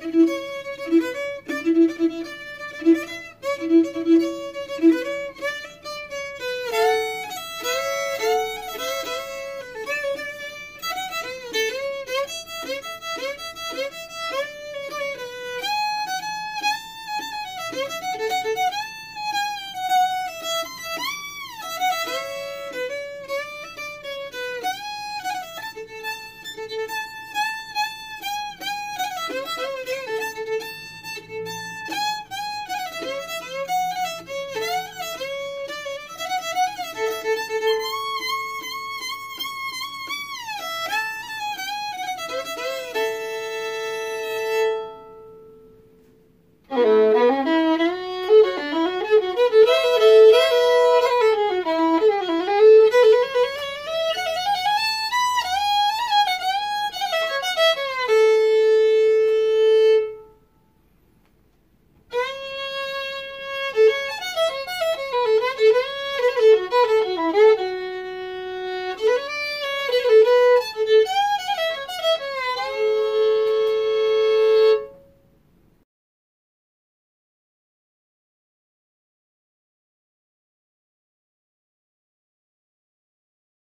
Thank you.